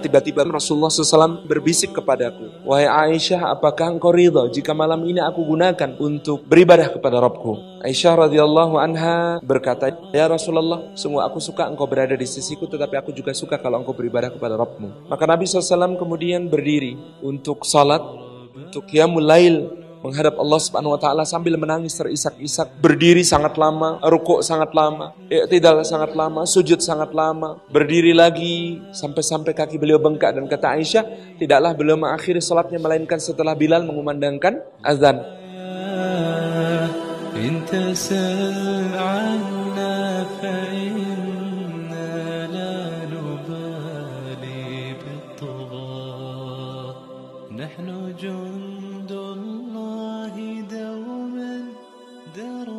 Tiba-tiba Rasulullah SAW berbisik kepadaku, Wahai Aisyah, apakah engkau ridha jika malam ini aku gunakan untuk beribadah kepada Rabbku? Aisyah radhiyallahu anha berkata, Ya Rasulullah, sungguh aku suka engkau berada di sisiku, tetapi aku juga suka kalau engkau beribadah kepada Rabbmu. Maka Nabi SAW kemudian berdiri untuk salat, untuk qiyamul lail, menghadap Allah Subhanahu wa taala sambil menangis terisak-isak, berdiri sangat lama, rukuk sangat lama, tidaklah sangat lama, sujud sangat lama, berdiri lagi sampai-sampai kaki beliau bengkak dan kata Aisyah, tidaklah beliau mengakhiri salatnya melainkan setelah Bilal mengumandangkan azan. نحن جند قدر